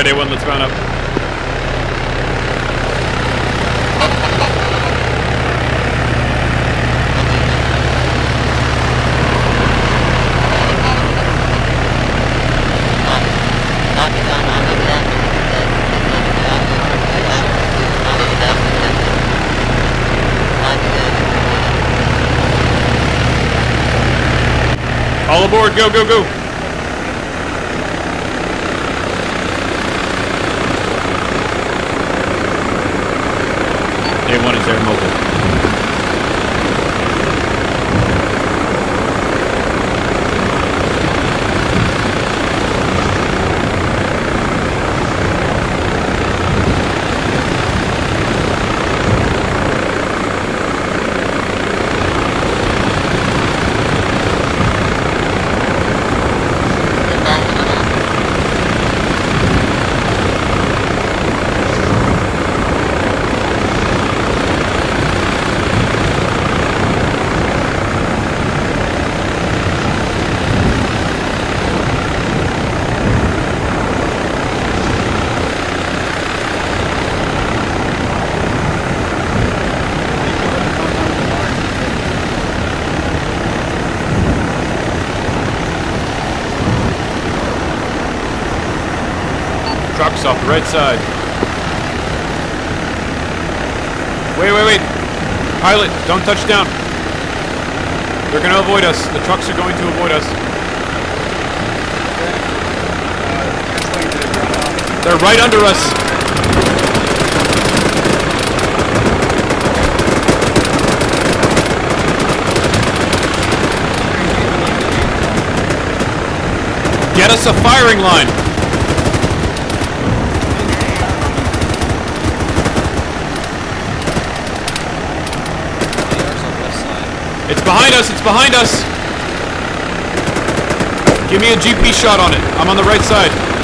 Alright, A1, let's round up. All aboard, go, go, go! A1 is air mobile. Trucks off the right side. Wait, wait, wait. Pilot, don't touch down. They're going to avoid us. The trucks are going to avoid us. They're right under us. Get us a firing line. It's behind us, it's behind us! Give me a GP shot on it. I'm on the right side.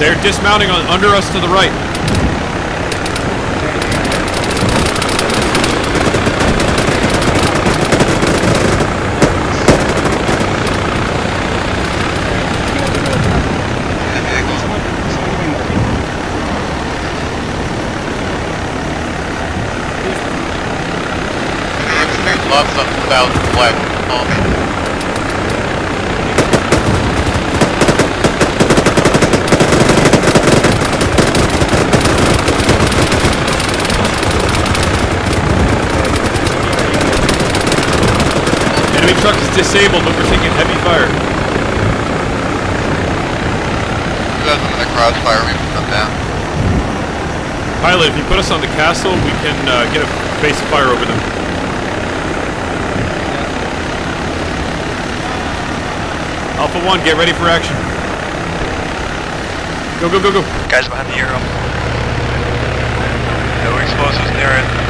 They're dismounting on under us to the right. About. Enemy truck is disabled, but we're taking heavy fire. You guys in the crossfire, we can come down. Pilot, if you put us on the castle, we can uh, get a base of fire over them. Alpha 1, get ready for action. Go, go, go, go. Guys behind the arrow. No explosives near it.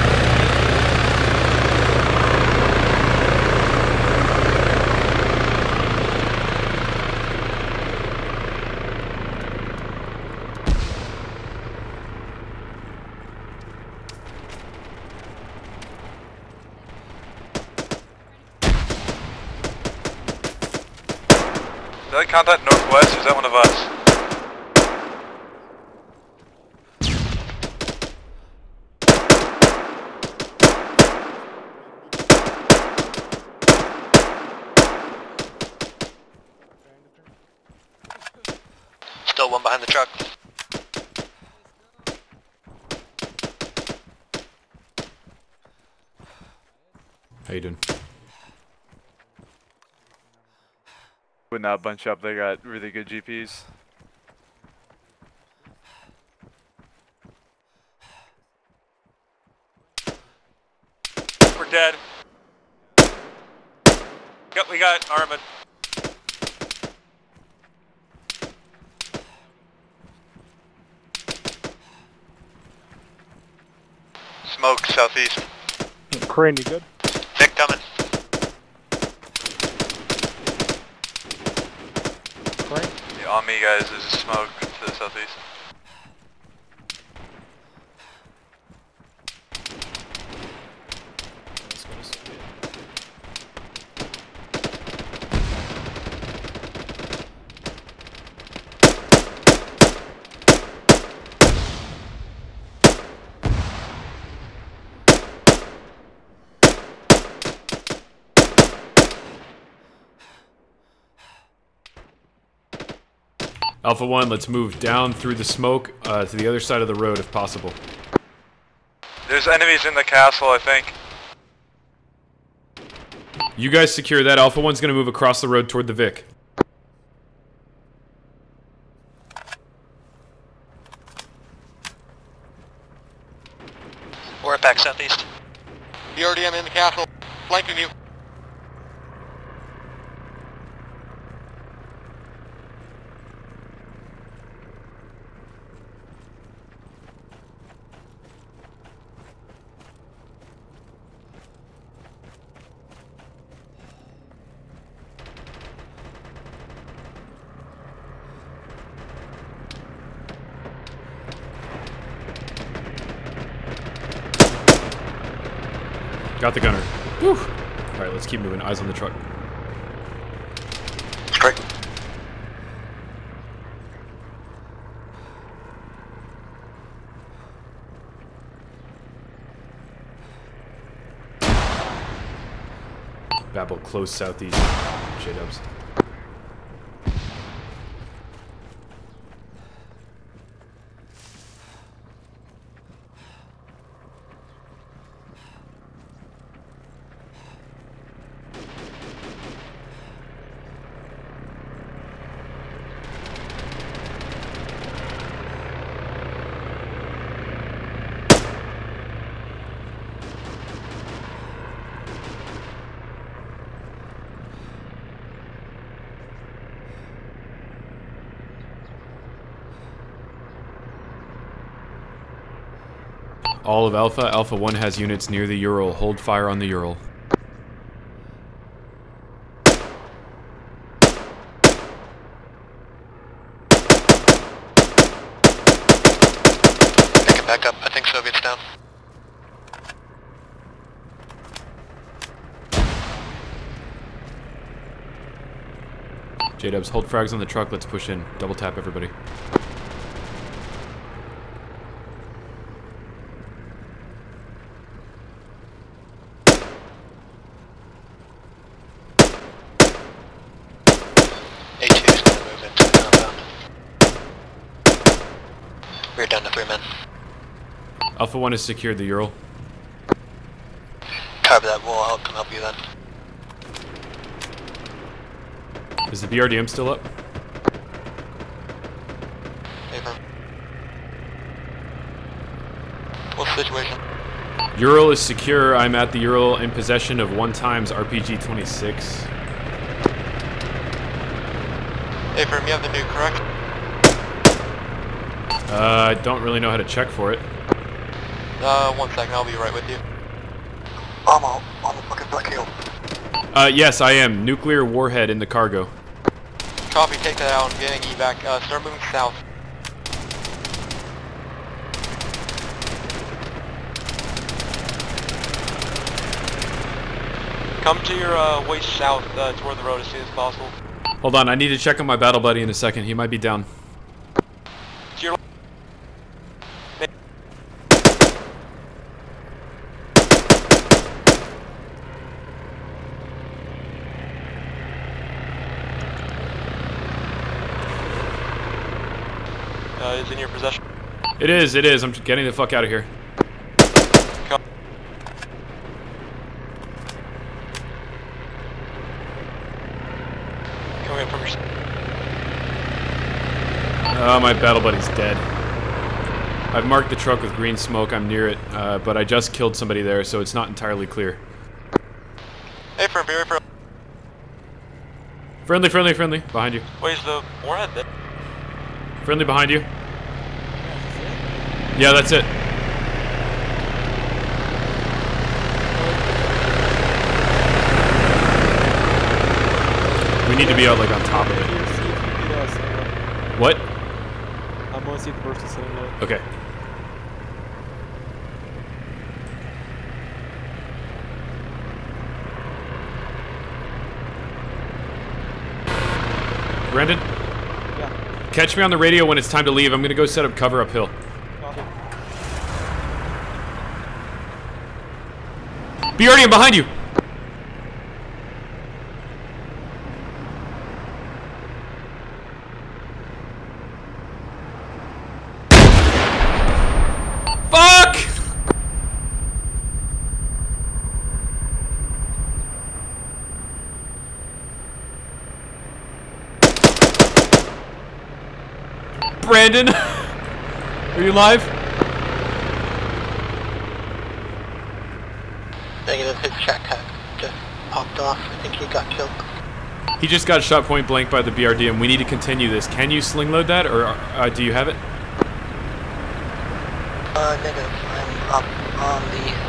Contact northwest is that one of us? Still one behind the truck. How you doing? Would not bunch up, they got really good GPs. We're dead. Yep, we got Armand. Smoke southeast. Crane, you good? Vic coming. Crane? Yeah, on me, guys. There's a smoke to the southeast. Alpha 1, let's move down through the smoke uh, to the other side of the road if possible. There's enemies in the castle, I think. You guys secure that. Alpha 1's gonna move across the road toward the Vic. We're back southeast. BRDM in the castle. Flanking you. Got the gunner. Whew. Alright, let's keep moving. Eyes on the truck. Strike. Babel close southeast. J-dubs. All of Alpha. Alpha 1 has units near the Ural. Hold fire on the Ural. Picking back up. I think Soviet's down. J-dubs, hold frags on the truck. Let's push in. Double tap everybody. A2's gonna move into the compound. We're down to three men. Alpha 1 has secured the Ural. Cover that wall. I'll come help you then. Is the BRDM still up? Abram. What's the situation? Ural is secure. I'm at the Ural in possession of one times RPG 26. Abram, you have the new, correct? Uh, I don't really know how to check for it. Uh, one second. I'll be right with you. I'm on the fucking Black Hill. Uh, yes, I am. Nuclear warhead in the cargo. Copy, take that out. I'm getting evac. Uh, start moving south. Come to your uh, way south uh, toward the road as soon as possible. Hold on, I need to check on my battle buddy in a second. He might be down. To your uh, is in your possession. It is, it is. I'm getting the fuck out of here. Co- Coming in from your. Oh, my battle buddy's dead. I've marked the truck with green smoke. I'm near it, uh, but I just killed somebody there, so it's not entirely clear. Hey, for Barry, for Friendly, friendly, friendly. Behind you. Where's the warhead? Friendly behind you. Yeah, that's it. We need to be out like on top of it. What? I'm gonna see the person sitting there. Okay. Brandon, Yeah. catch me on the radio when it's time to leave. I'm gonna go set up cover uphill. Copy. Bjardian behind you! Fuck! Brandon? Are you live? Negative, his check had just popped off. I think he got killed. He just got shot point blank by the BRD, and We need to continue this. Can you sling load that, or uh, do you have it? Uh, negative. I'm up on the